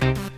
Bye.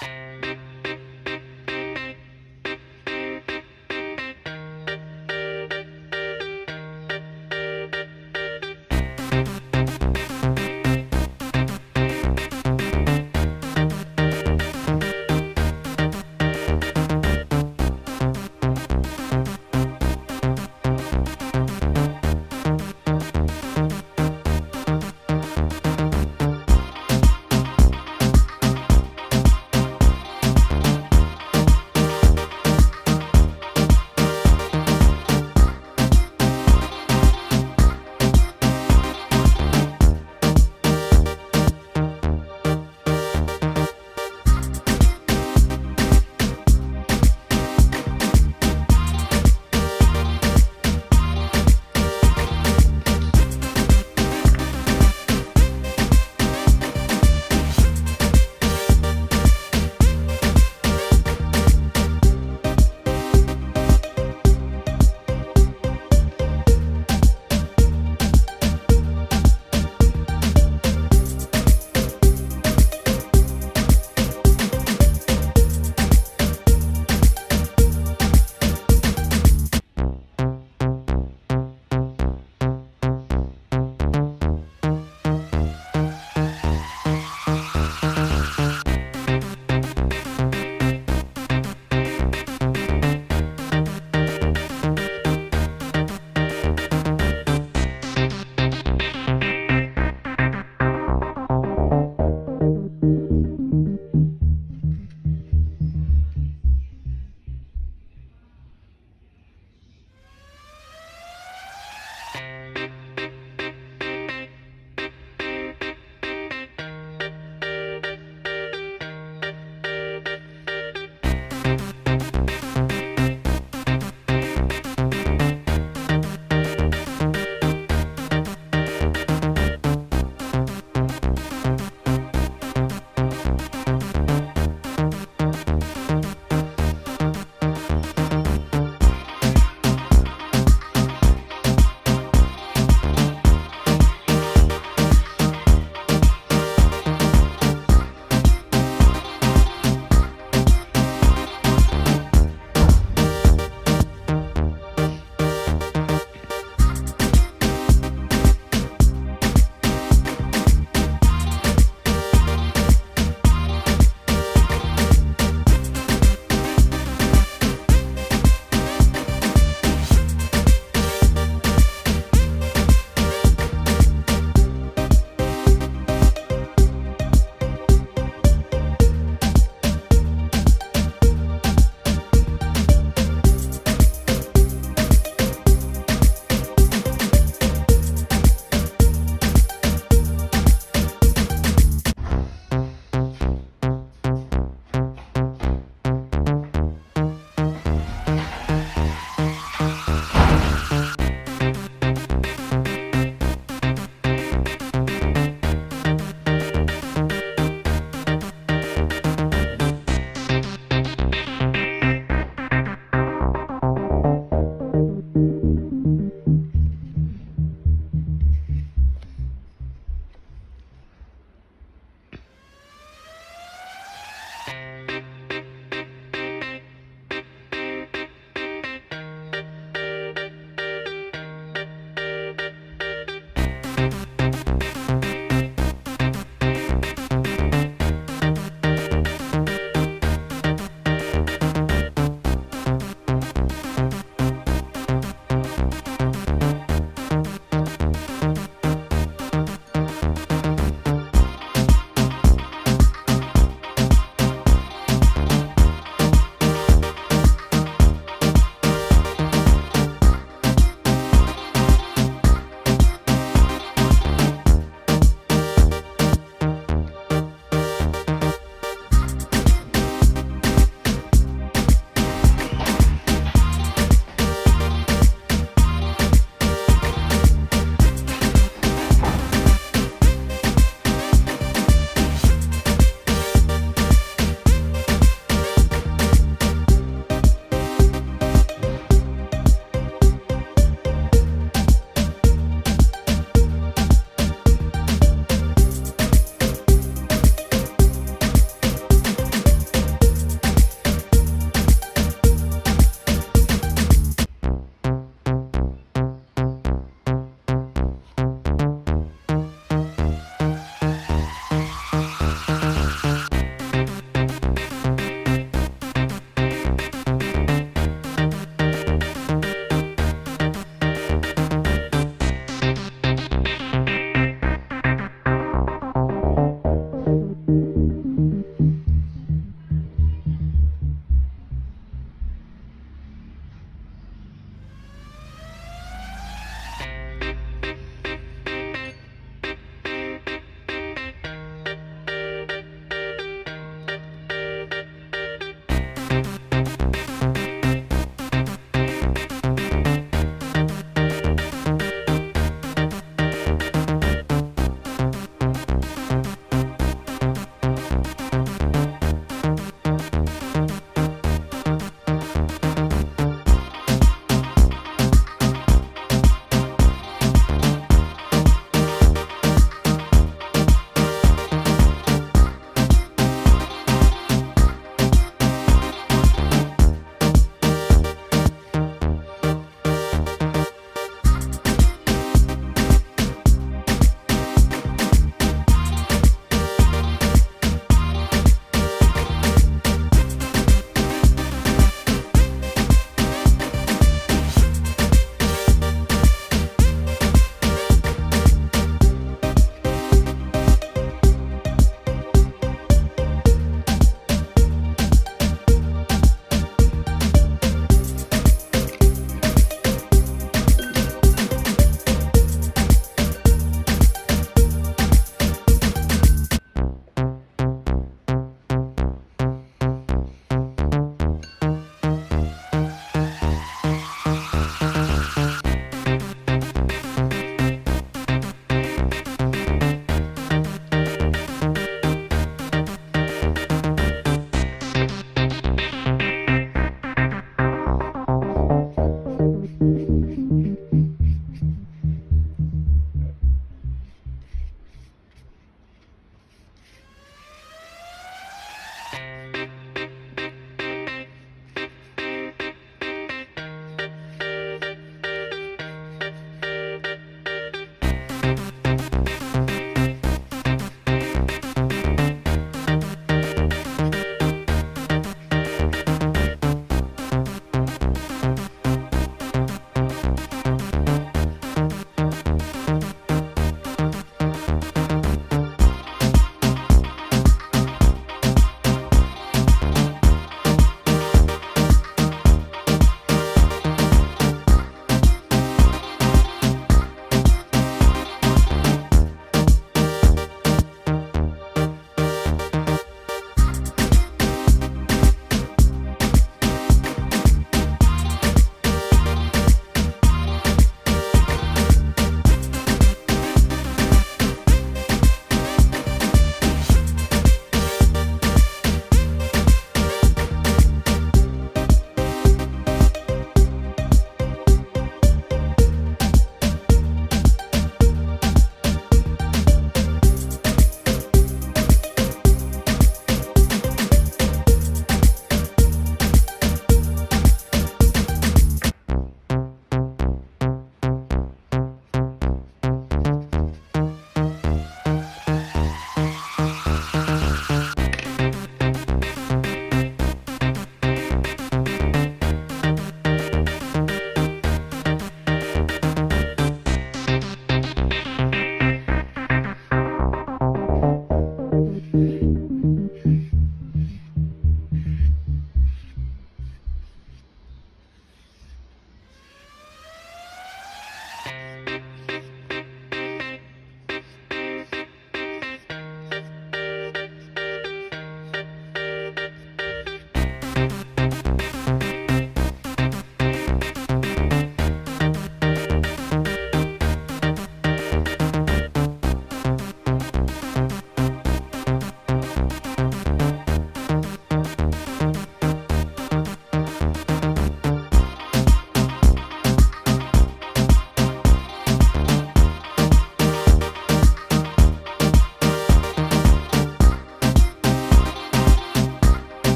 Bye.